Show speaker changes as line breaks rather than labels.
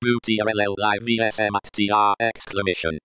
Booty live VSM at TR exclamation.